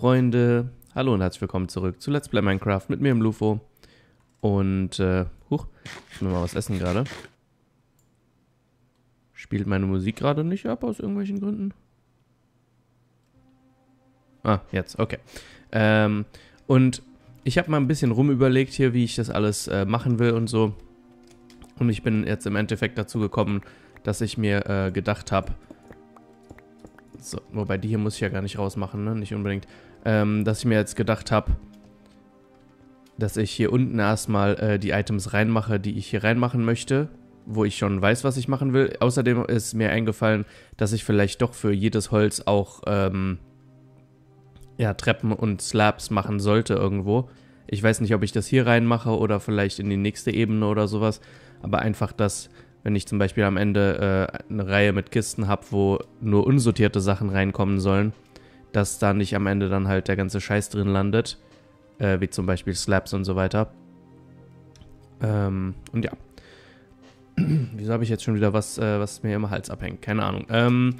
Freunde, hallo und herzlich willkommen zurück zu Let's Play Minecraft mit mir im Lufo. Und, äh, huch, ich will mal was essen gerade. Spielt meine Musik gerade nicht ab aus irgendwelchen Gründen? Ah, jetzt, okay. Ähm, und ich habe mal ein bisschen rumüberlegt hier, wie ich das alles äh, machen will und so. Und ich bin jetzt im Endeffekt dazu gekommen, dass ich mir äh, gedacht habe, so, wobei die hier muss ich ja gar nicht rausmachen, ne? Nicht unbedingt. Ähm, dass ich mir jetzt gedacht habe, dass ich hier unten erstmal äh, die Items reinmache, die ich hier reinmachen möchte, wo ich schon weiß, was ich machen will. Außerdem ist mir eingefallen, dass ich vielleicht doch für jedes Holz auch ähm, ja, Treppen und Slabs machen sollte irgendwo. Ich weiß nicht, ob ich das hier reinmache oder vielleicht in die nächste Ebene oder sowas. Aber einfach, dass wenn ich zum Beispiel am Ende äh, eine Reihe mit Kisten habe, wo nur unsortierte Sachen reinkommen sollen, dass da nicht am Ende dann halt der ganze Scheiß drin landet, äh, wie zum Beispiel Slabs und so weiter. Ähm, und ja. Wieso habe ich jetzt schon wieder was, äh, was mir im Hals abhängt? Keine Ahnung. Ähm,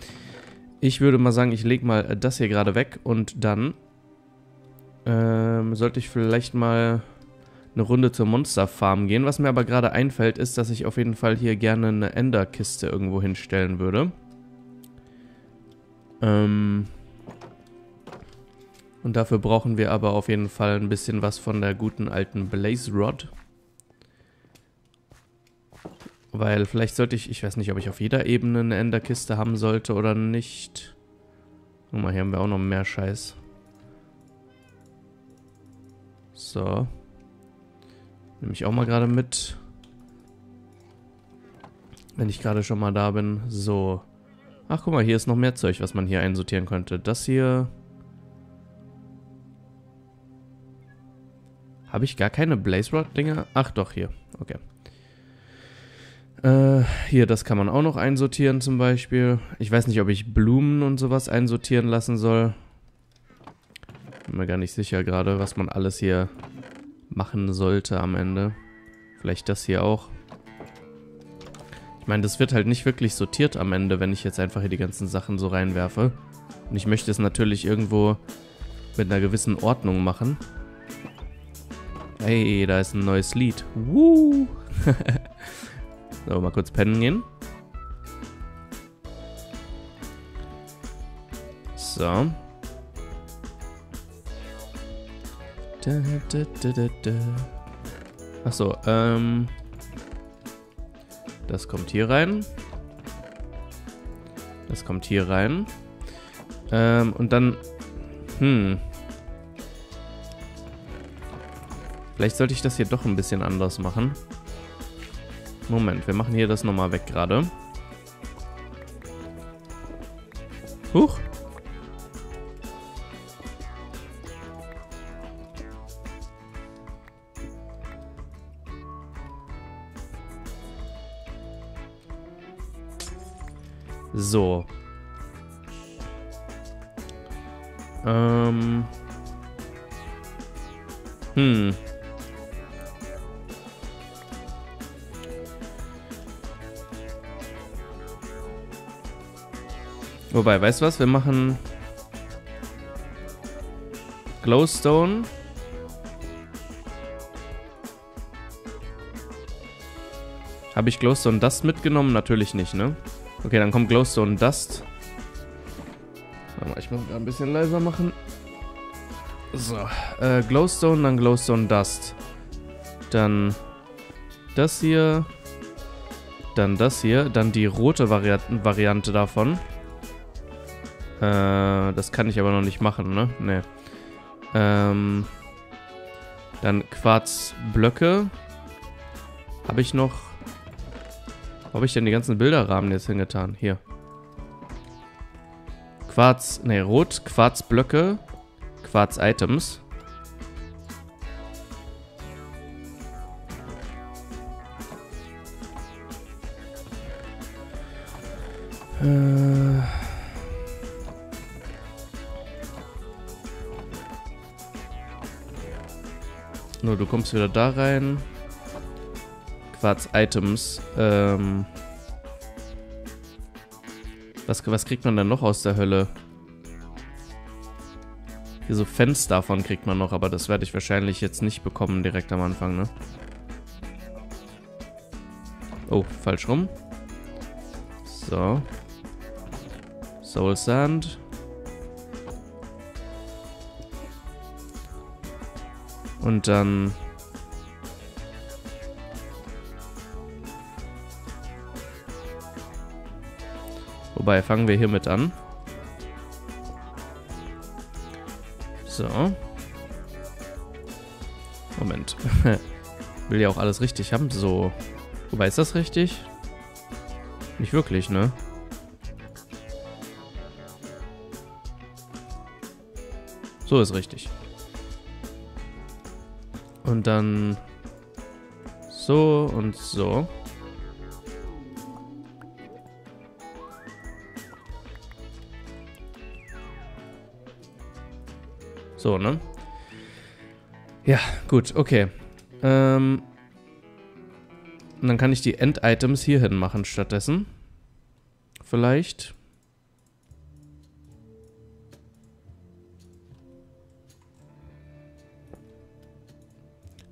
ich würde mal sagen, ich lege mal das hier gerade weg und dann ähm, sollte ich vielleicht mal eine Runde zur Monsterfarm gehen. Was mir aber gerade einfällt, ist, dass ich auf jeden Fall hier gerne eine Enderkiste irgendwo hinstellen würde. Ähm und dafür brauchen wir aber auf jeden Fall ein bisschen was von der guten alten Blaze Rod. Weil vielleicht sollte ich, ich weiß nicht, ob ich auf jeder Ebene eine Enderkiste haben sollte oder nicht. Guck mal, hier haben wir auch noch mehr Scheiß. So. Nehme ich auch mal gerade mit. Wenn ich gerade schon mal da bin. So. Ach, guck mal, hier ist noch mehr Zeug, was man hier einsortieren könnte. Das hier... Habe ich gar keine Blaze Rod Dinger? Ach doch, hier. Okay. Äh, hier, das kann man auch noch einsortieren zum Beispiel. Ich weiß nicht, ob ich Blumen und sowas einsortieren lassen soll. Bin mir gar nicht sicher gerade, was man alles hier machen sollte am Ende. Vielleicht das hier auch. Ich meine, das wird halt nicht wirklich sortiert am Ende, wenn ich jetzt einfach hier die ganzen Sachen so reinwerfe. Und ich möchte es natürlich irgendwo mit einer gewissen Ordnung machen. Hey, da ist ein neues Lied. Woo! so, mal kurz pennen gehen. So. Achso, ähm. Das kommt hier rein. Das kommt hier rein. Ähm, und dann. Hm. Vielleicht sollte ich das hier doch ein bisschen anders machen. Moment, wir machen hier das nochmal weg gerade. Huch. So. Ähm. Hm. Wobei, weißt du was? Wir machen Glowstone. Habe ich Glowstone Dust mitgenommen? Natürlich nicht, ne? Okay, dann kommt Glowstone Dust. Warte mal, ich muss ein bisschen leiser machen. So, äh, Glowstone, dann Glowstone Dust. Dann das hier. Dann das hier. Dann die rote Vari Variante davon. Äh, das kann ich aber noch nicht machen, ne? Ne. Ähm, dann Quarzblöcke. Habe ich noch wo habe ich denn die ganzen Bilderrahmen jetzt hingetan? Hier. Quarz, ne, Rot, Quarzblöcke, Quarz-Items. Äh... Nur, du kommst wieder da rein. Quarz-Items. Ähm, was, was kriegt man dann noch aus der Hölle? Hier so Fans davon kriegt man noch, aber das werde ich wahrscheinlich jetzt nicht bekommen direkt am Anfang, ne? Oh, falsch rum. So. Soul Sand. Und dann... Wobei, fangen wir hiermit an. So. Moment. Will ja auch alles richtig haben. So. Wobei, ist das richtig? Nicht wirklich, ne? So ist richtig. Und dann so und so. So, ne? Ja, gut, okay. Ähm, und dann kann ich die End-Items hierhin machen stattdessen. Vielleicht.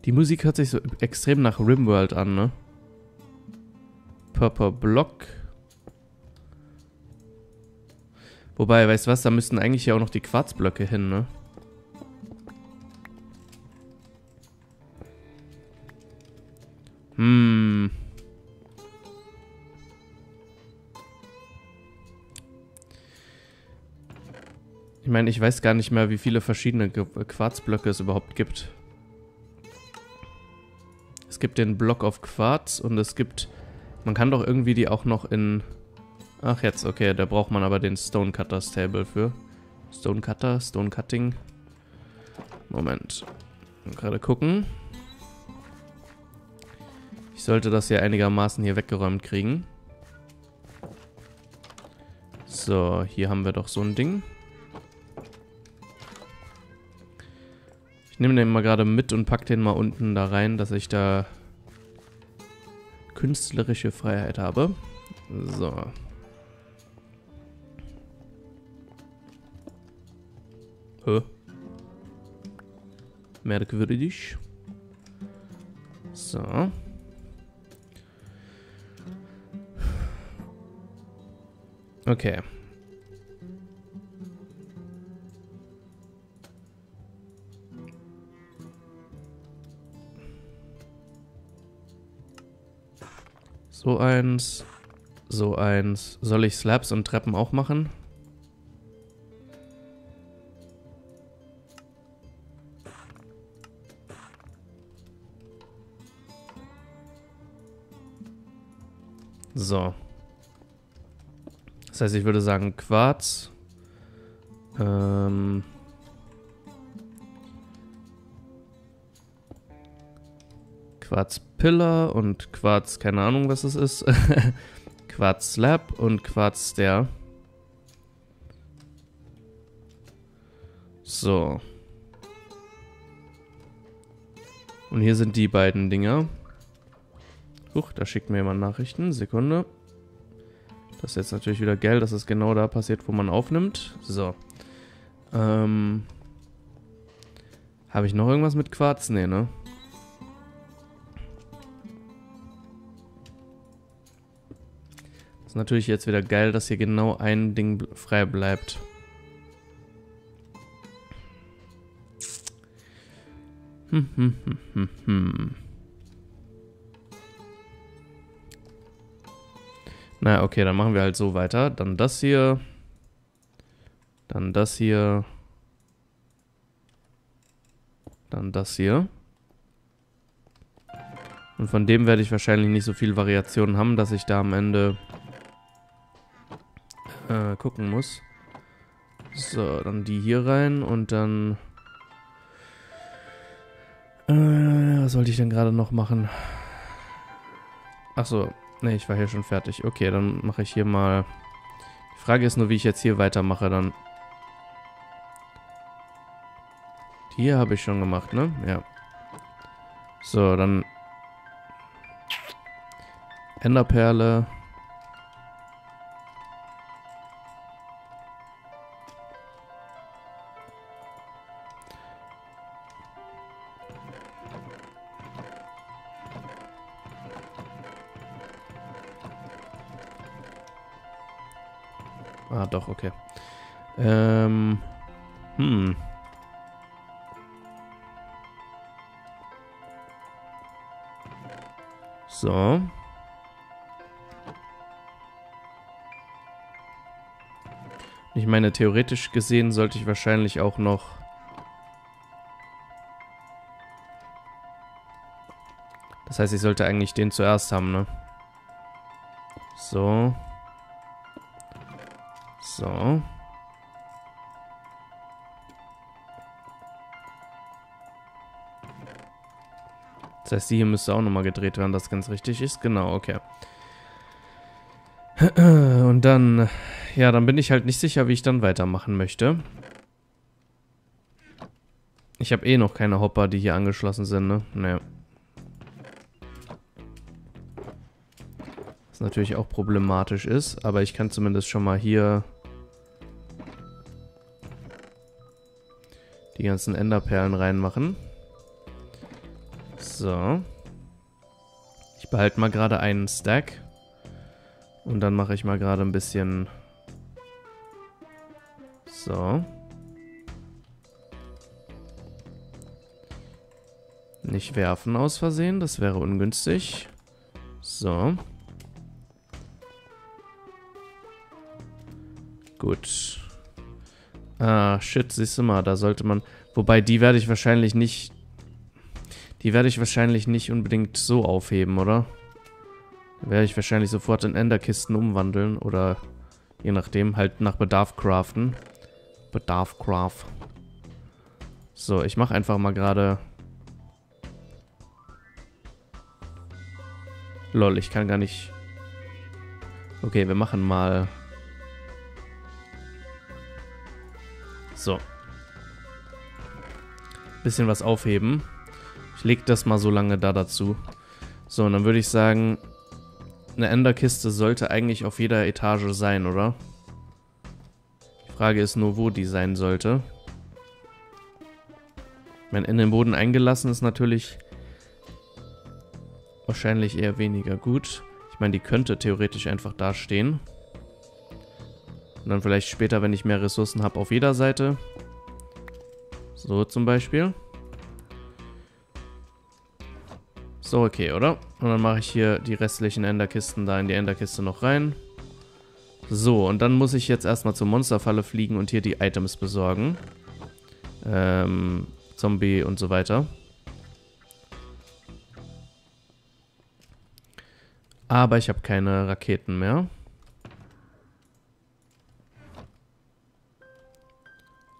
Die Musik hört sich so extrem nach Rimworld an, ne? Purple Block. Wobei, weißt du was, da müssten eigentlich ja auch noch die Quarzblöcke hin, ne? Hm. Ich meine, ich weiß gar nicht mehr, wie viele verschiedene Quarzblöcke es überhaupt gibt. Es gibt den Block auf Quarz und es gibt... Man kann doch irgendwie die auch noch in... Ach jetzt, okay, da braucht man aber den Stonecutters Table für. Stonecutter, Stonecutting. Moment. Gerade gucken. Ich sollte das ja einigermaßen hier weggeräumt kriegen. So, hier haben wir doch so ein Ding. Ich nehme den mal gerade mit und pack den mal unten da rein, dass ich da künstlerische Freiheit habe. So. Hä? Merkwürdig. So. Okay. So eins. So eins. Soll ich Slabs und Treppen auch machen? So. Das heißt, ich würde sagen Quarz. Ähm... Quarz Pillar und Quarz, keine Ahnung, was es ist. Quarz Slab und Quarz Stair. So. Und hier sind die beiden Dinger. Huch, da schickt mir jemand Nachrichten. Sekunde. Das ist jetzt natürlich wieder geil, dass es genau da passiert, wo man aufnimmt. So. Ähm. Habe ich noch irgendwas mit Quarz? Nee, ne? Natürlich jetzt wieder geil, dass hier genau ein Ding frei bleibt. Hm, hm, hm, hm, hm. Naja, okay, dann machen wir halt so weiter. Dann das hier. Dann das hier. Dann das hier. Und von dem werde ich wahrscheinlich nicht so viel Variationen haben, dass ich da am Ende äh, gucken muss. So, dann die hier rein und dann... Äh, was sollte ich denn gerade noch machen? Achso, Ne, ich war hier schon fertig. Okay, dann mache ich hier mal... Die Frage ist nur, wie ich jetzt hier weitermache, dann... Hier habe ich schon gemacht, ne? Ja. So, dann... Enderperle. Okay. Ähm. Hm. So. Ich meine, theoretisch gesehen sollte ich wahrscheinlich auch noch... Das heißt, ich sollte eigentlich den zuerst haben, ne? So. So. Das heißt, die hier müsste auch nochmal gedreht werden, das ganz richtig ist. Genau, okay. Und dann, ja, dann bin ich halt nicht sicher, wie ich dann weitermachen möchte. Ich habe eh noch keine Hopper, die hier angeschlossen sind, ne? Naja. Was natürlich auch problematisch ist, aber ich kann zumindest schon mal hier die ganzen Enderperlen reinmachen. So. Ich behalte mal gerade einen Stack. Und dann mache ich mal gerade ein bisschen... So. Nicht werfen aus Versehen, das wäre ungünstig. So. Gut. Ah, shit, siehst du mal, da sollte man... Wobei, die werde ich wahrscheinlich nicht... Die werde ich wahrscheinlich nicht unbedingt so aufheben, oder? werde ich wahrscheinlich sofort in Enderkisten umwandeln oder je nachdem halt nach Bedarf craften. Bedarf craft. So, ich mache einfach mal gerade... Lol, ich kann gar nicht... Okay, wir machen mal... So. Bisschen was aufheben. Ich lege das mal so lange da dazu. So, und dann würde ich sagen, eine Enderkiste sollte eigentlich auf jeder Etage sein, oder? Die Frage ist nur, wo die sein sollte. Wenn in den Boden eingelassen ist natürlich wahrscheinlich eher weniger gut. Ich meine, die könnte theoretisch einfach da stehen. Und dann vielleicht später, wenn ich mehr Ressourcen habe, auf jeder Seite. So zum Beispiel. So, okay, oder? Und dann mache ich hier die restlichen Enderkisten da in die Enderkiste noch rein. So, und dann muss ich jetzt erstmal zur Monsterfalle fliegen und hier die Items besorgen. Ähm, Zombie und so weiter. Aber ich habe keine Raketen mehr.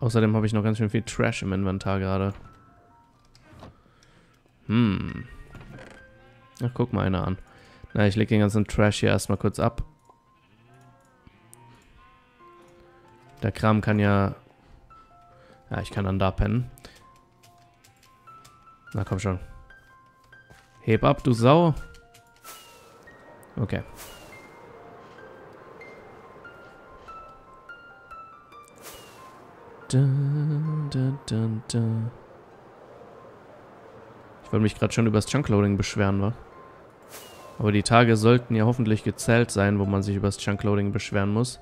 Außerdem habe ich noch ganz schön viel Trash im Inventar gerade. Hm. Ach, guck mal einer an. Na, ich lege den ganzen Trash hier erstmal kurz ab. Der Kram kann ja... Ja, ich kann dann da pennen. Na, komm schon. Heb ab, du Sau. Okay. Ich wollte mich gerade schon über das Chunkloading beschweren, wa? Aber die Tage sollten ja hoffentlich gezählt sein, wo man sich über das Chunkloading beschweren muss.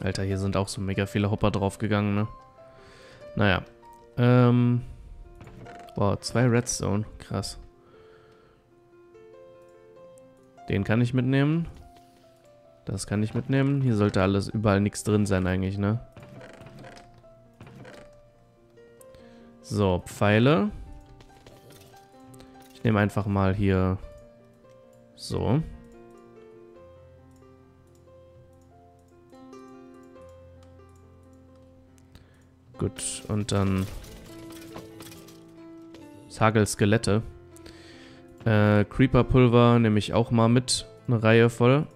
Alter, hier sind auch so mega viele Hopper draufgegangen, ne? Naja. Ähm. Boah, zwei Redstone. Krass. Den kann ich mitnehmen. Das kann ich mitnehmen. Hier sollte alles, überall nichts drin sein eigentlich, ne? So, Pfeile nehme einfach mal hier so. Gut, und dann Sagel-Skelette. Äh, Creeper-Pulver nehme ich auch mal mit. Eine Reihe voll.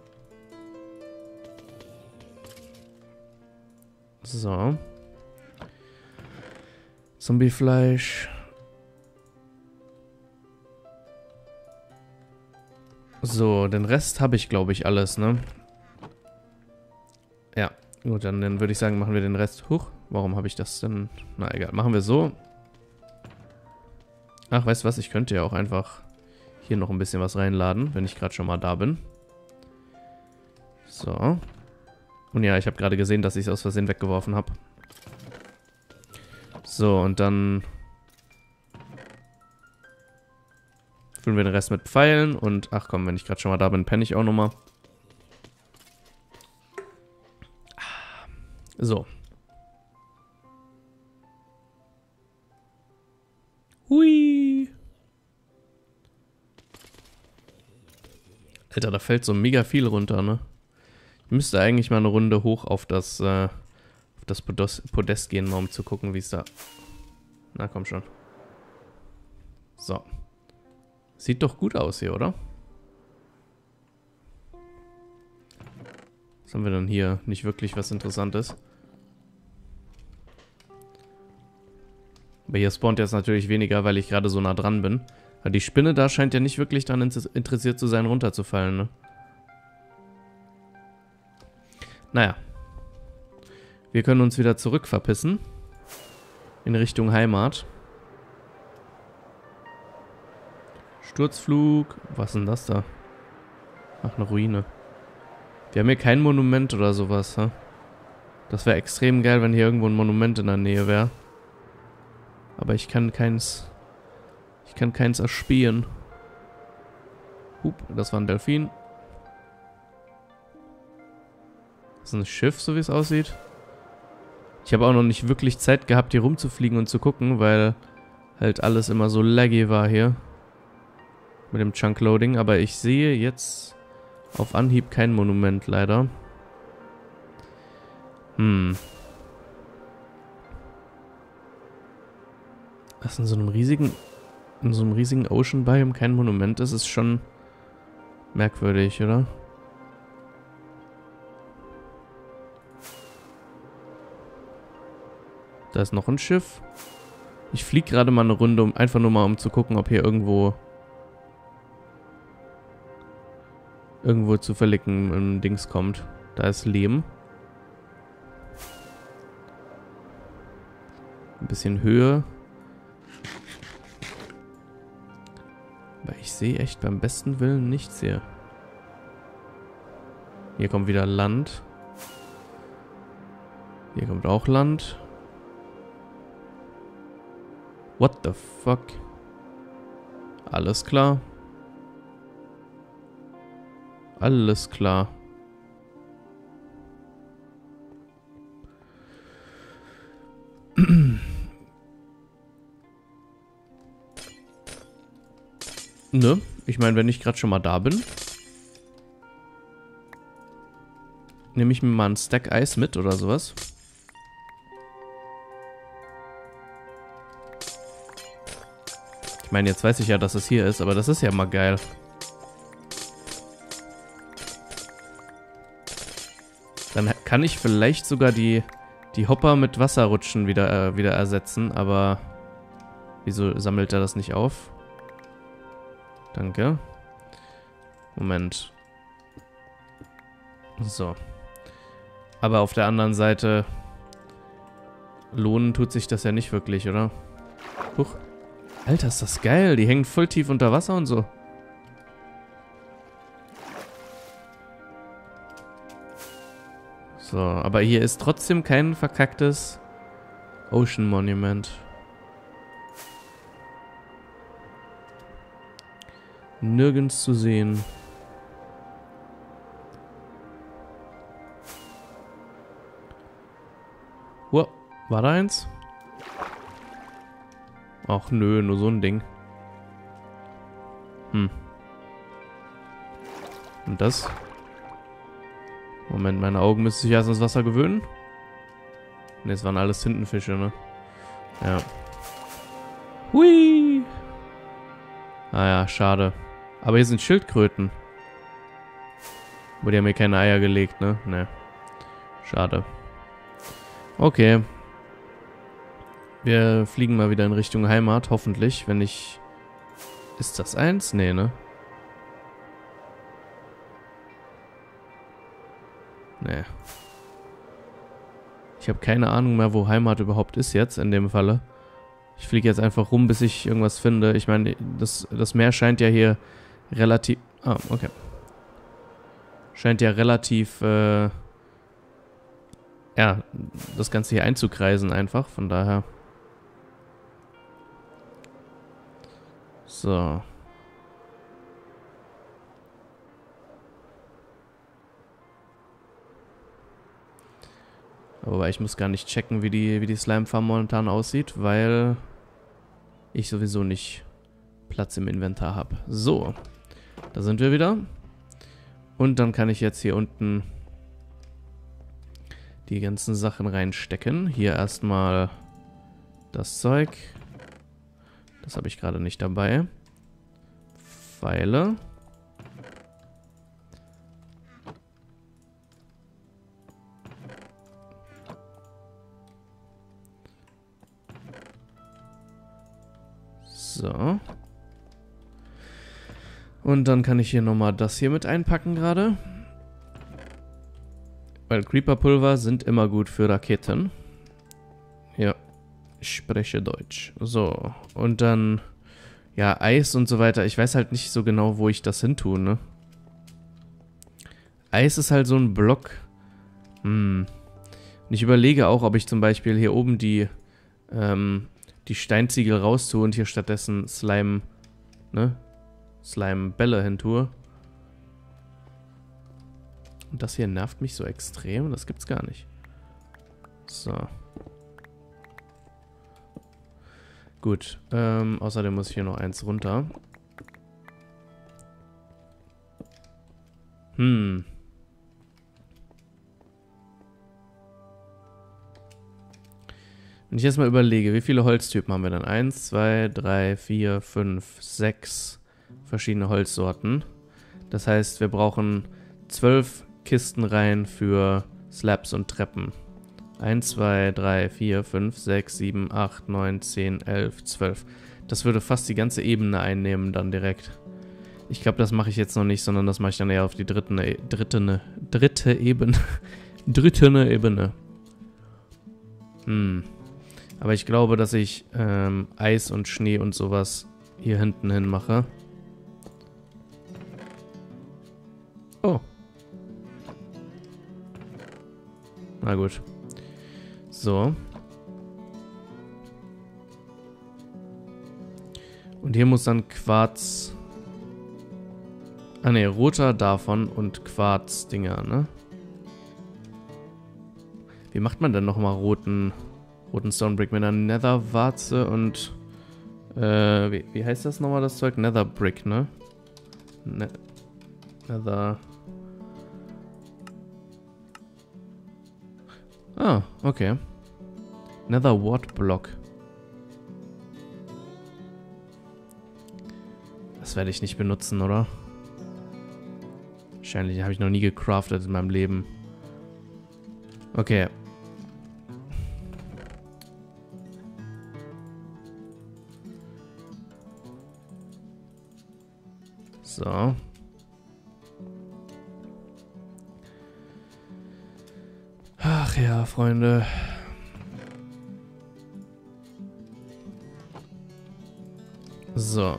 So. Zombiefleisch. So, den Rest habe ich, glaube ich, alles, ne? Ja, gut, dann, dann würde ich sagen, machen wir den Rest. Huch, warum habe ich das denn? Na egal, machen wir so. Ach, weißt du was, ich könnte ja auch einfach hier noch ein bisschen was reinladen, wenn ich gerade schon mal da bin. So. Und ja, ich habe gerade gesehen, dass ich es aus Versehen weggeworfen habe. So, und dann füllen wir den Rest mit Pfeilen und ach komm, wenn ich gerade schon mal da bin, penne ich auch nochmal. So. Hui. Alter, da fällt so mega viel runter, ne? Müsste eigentlich mal eine Runde hoch auf das, äh, auf das Podest, gehen, um zu gucken, wie es da... Na, komm schon. So. Sieht doch gut aus hier, oder? Was haben wir denn hier? Nicht wirklich was Interessantes. Aber hier spawnt jetzt natürlich weniger, weil ich gerade so nah dran bin. Aber die Spinne da scheint ja nicht wirklich daran interessiert zu sein, runterzufallen, ne? Naja. Wir können uns wieder zurück verpissen. In Richtung Heimat. Sturzflug. Was ist denn das da? Ach, eine Ruine. Wir haben hier kein Monument oder sowas, ha? Das wäre extrem geil, wenn hier irgendwo ein Monument in der Nähe wäre. Aber ich kann keins... Ich kann keins erspähen. Hup, das war ein Delfin. Das ist ein Schiff, so wie es aussieht. Ich habe auch noch nicht wirklich Zeit gehabt, hier rumzufliegen und zu gucken, weil halt alles immer so laggy war hier. Mit dem Chunk-Loading. Aber ich sehe jetzt auf Anhieb kein Monument, leider. Hm. Was in so einem riesigen, in so einem riesigen Ocean Biome kein Monument ist, ist schon merkwürdig, oder? Da ist noch ein Schiff. Ich fliege gerade mal eine Runde, um einfach nur mal um zu gucken, ob hier irgendwo irgendwo zu verlicken ein Dings kommt. Da ist Leben. Ein bisschen Höhe. Aber ich sehe echt beim besten Willen nichts hier. Hier kommt wieder Land. Hier kommt auch Land. What the fuck? Alles klar. Alles klar. ne? Ich meine, wenn ich gerade schon mal da bin, nehme ich mir mal ein Stack Eis mit oder sowas. Ich meine, jetzt weiß ich ja, dass es hier ist, aber das ist ja mal geil. Dann kann ich vielleicht sogar die, die Hopper mit Wasserrutschen wieder, äh, wieder ersetzen, aber wieso sammelt er das nicht auf? Danke. Moment. So. Aber auf der anderen Seite lohnen tut sich das ja nicht wirklich, oder? Huch. Alter, ist das geil. Die hängen voll tief unter Wasser und so. So, aber hier ist trotzdem kein verkacktes Ocean Monument. Nirgends zu sehen. Wow, war da eins? Ach nö, nur so ein Ding. Hm. Und das? Moment, meine Augen müssen sich erst ins Wasser gewöhnen. Ne, es waren alles Tintenfische, ne? Ja. Hui! Ah ja, schade. Aber hier sind Schildkröten. Aber die haben mir keine Eier gelegt, ne? Ne. Schade. Okay. Wir fliegen mal wieder in Richtung Heimat, hoffentlich, wenn ich... Ist das eins? Nee, ne? Nee. Ich habe keine Ahnung mehr, wo Heimat überhaupt ist jetzt, in dem Falle. Ich fliege jetzt einfach rum, bis ich irgendwas finde. Ich meine, das, das Meer scheint ja hier relativ... Ah, okay. scheint ja relativ, äh, ja, das Ganze hier einzukreisen einfach, von daher. So. Aber ich muss gar nicht checken, wie die, wie die Slime Farm momentan aussieht, weil ich sowieso nicht Platz im Inventar habe. So, da sind wir wieder. Und dann kann ich jetzt hier unten die ganzen Sachen reinstecken. Hier erstmal das Zeug. Das habe ich gerade nicht dabei. Pfeile. So. Und dann kann ich hier nochmal das hier mit einpacken gerade. Weil Creeper-Pulver sind immer gut für Raketen. Ja, ich spreche Deutsch. So, und dann, ja, Eis und so weiter. Ich weiß halt nicht so genau, wo ich das hin tue, ne? Eis ist halt so ein Block. Hm. Und ich überlege auch, ob ich zum Beispiel hier oben die, ähm, die Steinziegel raustue und hier stattdessen Slime, ne? Slime-Bälle hintue. Und das hier nervt mich so extrem. Das gibt's gar nicht. So. Gut. Ähm, außerdem muss ich hier noch eins runter. Hm. Wenn ich jetzt mal überlege, wie viele Holztypen haben wir dann? Eins, zwei, drei, vier, fünf, sechs verschiedene Holzsorten. Das heißt, wir brauchen zwölf Kistenreihen für Slabs und Treppen. 1, 2, 3, 4, 5, 6, 7, 8, 9, 10, 11, 12. Das würde fast die ganze Ebene einnehmen dann direkt. Ich glaube, das mache ich jetzt noch nicht, sondern das mache ich dann eher auf die dritte, dritte, dritte Ebene. dritte Ebene. Hm. Aber ich glaube, dass ich ähm, Eis und Schnee und sowas hier hinten hin mache. Oh. Na gut. So. Und hier muss dann Quarz... Ah ne, roter davon und Quarz-Dinger, ne? Wie macht man denn nochmal roten, roten Stonebrick mit einer Nether-Warze und... Äh, wie, wie heißt das nochmal, das Zeug? Nether-Brick, ne? ne Nether... Ah, okay. Nether Ward Block. Das werde ich nicht benutzen, oder? Wahrscheinlich habe ich noch nie gecraftet in meinem Leben. Okay. So. Ach ja, Freunde. So.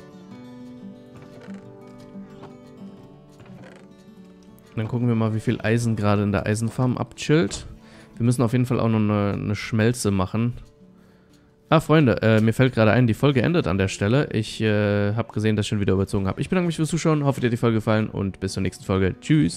Dann gucken wir mal, wie viel Eisen gerade in der Eisenfarm abchillt. Wir müssen auf jeden Fall auch noch eine, eine Schmelze machen. Ah, Freunde, äh, mir fällt gerade ein, die Folge endet an der Stelle. Ich äh, habe gesehen, dass ich schon wieder überzogen habe. Ich bedanke mich fürs Zuschauen, hoffe, dir hat die Folge gefallen und bis zur nächsten Folge. Tschüss.